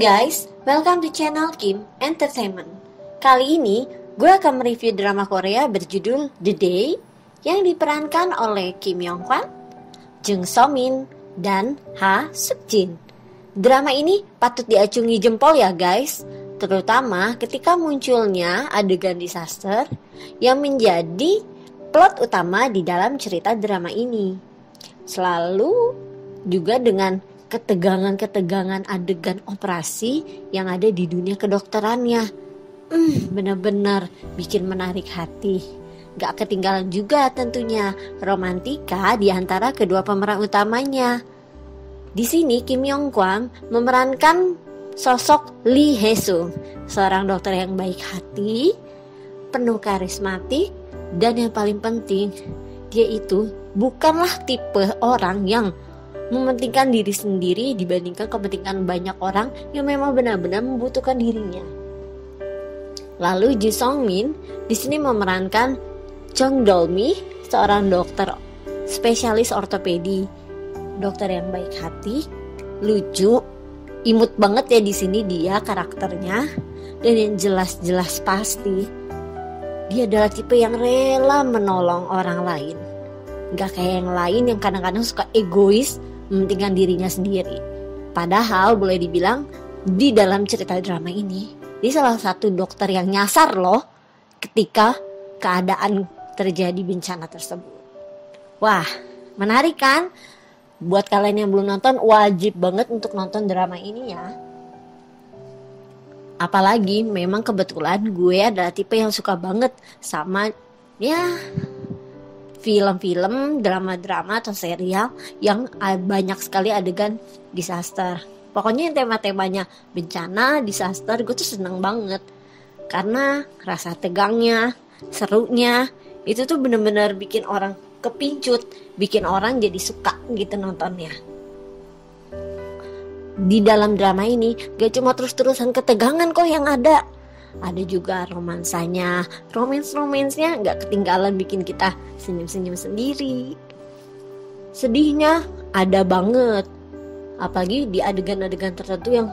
guys, welcome to channel Kim Entertainment. Kali ini gue akan mereview drama Korea berjudul The Day yang diperankan oleh Kim Yong Kwan, Jung So Min, dan Ha Suk Jin. Drama ini patut diacungi jempol ya guys, terutama ketika munculnya adegan disaster yang menjadi plot utama di dalam cerita drama ini. Selalu juga dengan ketegangan-ketegangan adegan operasi yang ada di dunia kedokterannya. Hmm, bener-bener bikin menarik hati. Gak ketinggalan juga tentunya romantika di antara kedua pemeran utamanya. Di sini Kim Yong Kwang memerankan sosok Lee Hae Sung, seorang dokter yang baik hati, penuh karismatik, dan yang paling penting, dia itu bukanlah tipe orang yang mementingkan diri sendiri dibandingkan kepentingan banyak orang yang memang benar-benar membutuhkan dirinya. Lalu Ji Song Min di sini memerankan Chong Dolmi, seorang dokter spesialis ortopedi, dokter yang baik hati, lucu, imut banget ya di sini dia karakternya, dan yang jelas-jelas pasti dia adalah tipe yang rela menolong orang lain. Gak kayak yang lain yang kadang-kadang suka egois mementingkan dirinya sendiri. Padahal boleh dibilang di dalam cerita drama ini, dia salah satu dokter yang nyasar loh ketika keadaan terjadi bencana tersebut. Wah, menarik kan? Buat kalian yang belum nonton, wajib banget untuk nonton drama ini ya. Apalagi memang kebetulan gue adalah tipe yang suka banget sama ya film-film, drama-drama atau serial yang banyak sekali adegan disaster. Pokoknya yang tema-temanya bencana, disaster, gue tuh seneng banget. Karena rasa tegangnya, serunya, itu tuh bener-bener bikin orang kepincut, bikin orang jadi suka gitu nontonnya. Di dalam drama ini gak cuma terus-terusan ketegangan kok yang ada, ada juga romansanya. Romance romansnya nggak ketinggalan bikin kita senyum-senyum sendiri. Sedihnya ada banget. Apalagi di adegan-adegan tertentu yang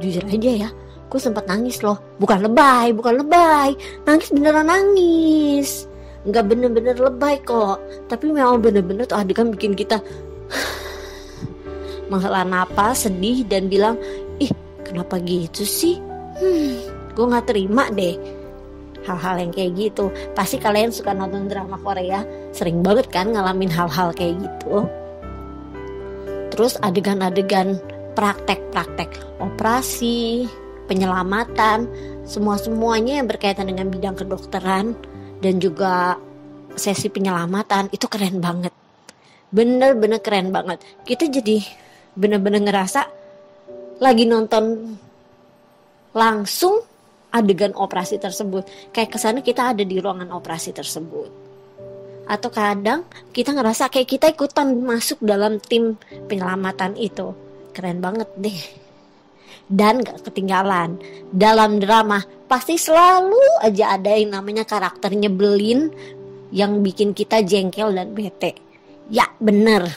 jujur aja ya aku sempat nangis loh. Bukan lebay bukan lebay. Nangis beneran nangis. Nggak bener-bener lebay kok. Tapi memang bener-bener tuh adegan bikin kita menghela napas sedih dan bilang ih kenapa gitu sih? Hmm, gue nggak terima deh hal-hal yang kayak gitu. Pasti kalian suka nonton drama Korea sering banget kan ngalamin hal-hal kayak gitu. Terus adegan-adegan praktek-praktek operasi penyelamatan semua-semuanya yang berkaitan dengan bidang kedokteran dan juga sesi penyelamatan itu keren banget. Bener-bener keren banget. Kita jadi bener-bener ngerasa lagi nonton langsung adegan operasi tersebut. Kayak ke sana kita ada di ruangan operasi tersebut. Atau kadang kita ngerasa kayak kita ikutan masuk dalam tim penyelamatan itu. Keren banget deh. Dan gak ketinggalan, dalam drama pasti selalu aja ada yang namanya karakter nyebelin yang bikin kita jengkel dan bete. Ya bener,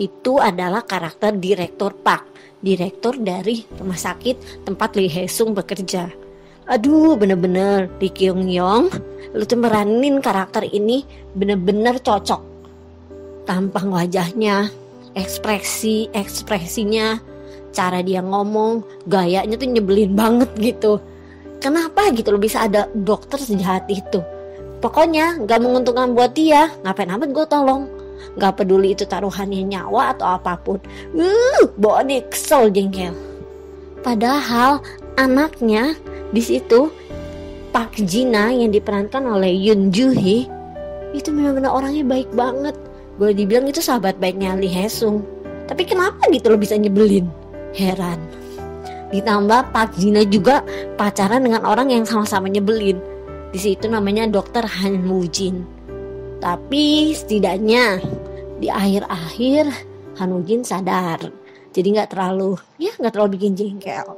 itu adalah karakter Direktur Pak, direktur dari rumah sakit tempat Lee Hae Sung bekerja aduh bener-bener. Lee Kyung Yong lu tuh meranin karakter ini bener-bener cocok. Tampang wajahnya ekspresi ekspresinya cara dia ngomong gayanya tuh nyebelin banget gitu. Kenapa gitu lo bisa ada dokter sejahat itu? Pokoknya gak menguntungkan buat dia. Ngapain amat gue tolong? Gak peduli itu taruhannya nyawa atau apa pun. Uh bawa kesel jengkel. Padahal anaknya di situ Park Jina yang diperankan oleh Joo Hee itu benar-benar orangnya baik banget. Boleh dibilang itu sahabat baiknya Lee Hae Sung. Tapi kenapa gitu lo bisa nyebelin? Heran. Ditambah Park Jina juga pacaran dengan orang yang sama-sama nyebelin. Di situ namanya Dokter Han Woo Jin. Tapi setidaknya di akhir-akhir Han Woo Jin sadar. Jadi nggak terlalu ya nggak terlalu bikin jengkel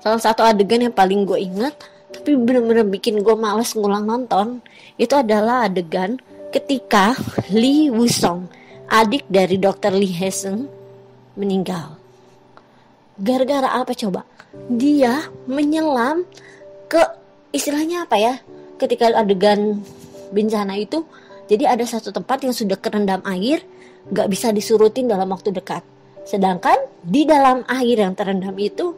salah satu adegan yang paling gue ingat tapi bener-bener bikin gue males ngulang nonton itu adalah adegan ketika Lee Wusong adik dari dokter Lee Heseng meninggal Gara-gara apa coba? Dia menyelam ke istilahnya apa ya? Ketika adegan bencana itu, jadi ada satu tempat yang sudah kerendam air, nggak bisa disurutin dalam waktu dekat. Sedangkan di dalam air yang terendam itu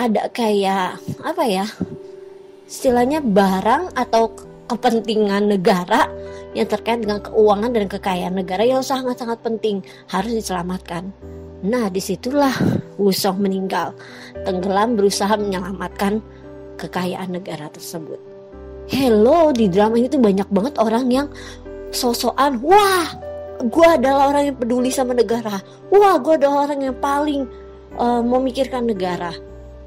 ada kayak apa ya? Istilahnya barang atau kepentingan negara yang terkait dengan keuangan dan kekayaan negara yang sangat-sangat penting harus diselamatkan. Nah, di situlah Wusong meninggal, tenggelam berusaha menyelamatkan kekayaan negara tersebut. Hello, di drama ini tuh banyak banget orang yang sosokan, wah, gue adalah orang yang peduli sama negara, wah, gue adalah orang yang paling uh, memikirkan negara.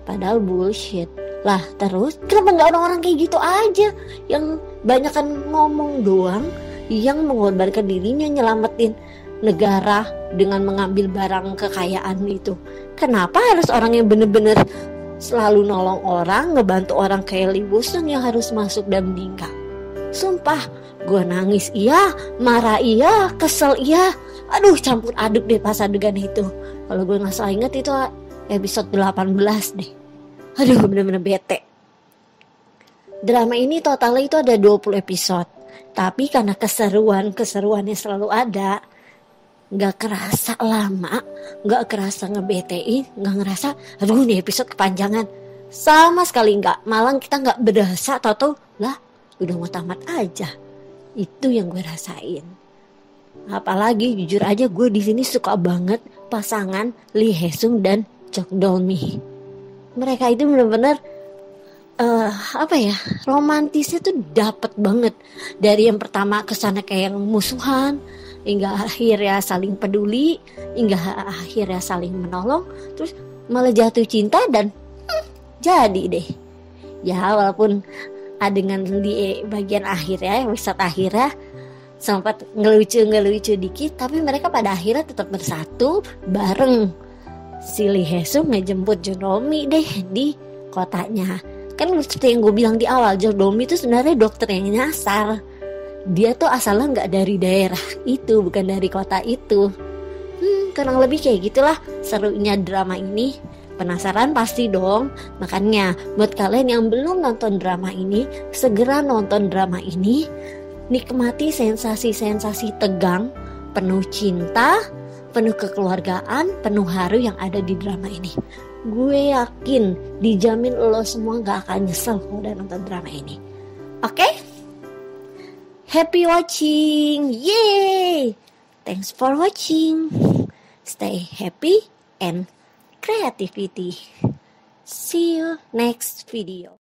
Padahal bullshit. Lah terus? Kenapa nggak orang-orang kayak gitu aja? Yang banyak kan ngomong doang yang mengorbankan dirinya nyelamatin negara dengan mengambil barang kekayaan itu. Kenapa harus orang yang bener-bener selalu nolong orang ngebantu orang kayak Lee yang harus masuk dan meninggal? Sumpah gue nangis. Iya marah iya kesel iya. Aduh campur aduk deh pas adegan itu. Kalau gue nggak salah inget itu episode 18 deh Aduh bener-bener bete. Drama ini totalnya itu ada 20 episode. Tapi karena keseruan, keseruannya selalu ada. Gak kerasa lama, gak kerasa ngebetein, gak ngerasa aduh nih episode kepanjangan. Sama sekali gak, malah kita gak berasa tau-tau lah udah mau tamat aja. Itu yang gue rasain. Apalagi jujur aja gue di sini suka banget pasangan Lee Hesung dan Chok Dolmi mereka itu benar-benar uh, apa ya romantisnya tuh dapat banget. Dari yang pertama ke sana kayak yang musuhan hingga akhirnya saling peduli hingga akhirnya saling menolong terus malah jatuh cinta dan hmm, jadi deh. Ya walaupun adegan di bagian akhir ya episode akhirnya sempat ngelucu ngelucu dikit tapi mereka pada akhirnya tetap bersatu bareng si Lee Hesung ngejemput Jodomi deh di kotanya kan seperti yang gue bilang di awal Jodomi itu sebenarnya dokter yang nyasar dia tuh asalnya nggak dari daerah itu bukan dari kota itu hmm kurang lebih kayak gitulah serunya drama ini Penasaran pasti dong? Makanya buat kalian yang belum nonton drama ini, segera nonton drama ini. Nikmati sensasi-sensasi tegang, penuh cinta, penuh kekeluargaan, penuh haru yang ada di drama ini. Gue yakin dijamin lo semua gak akan nyesel kalau udah nonton drama ini. Oke? Okay? Happy watching! Yay! Thanks for watching. Stay happy and creativity. See you next video.